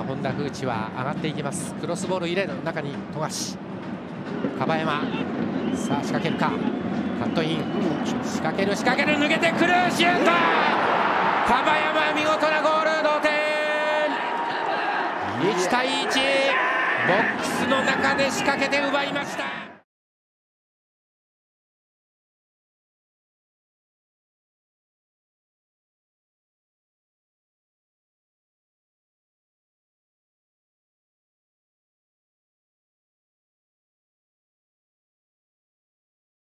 は本田風知は上がっていきます。クロスボール入れる中に富樫。樺山。さあ仕掛けるか。カットイン。仕掛ける仕掛ける。抜けてくる。シュート！樺山見事なゴール同点。1対1ボックスの中で仕掛けて奪いました。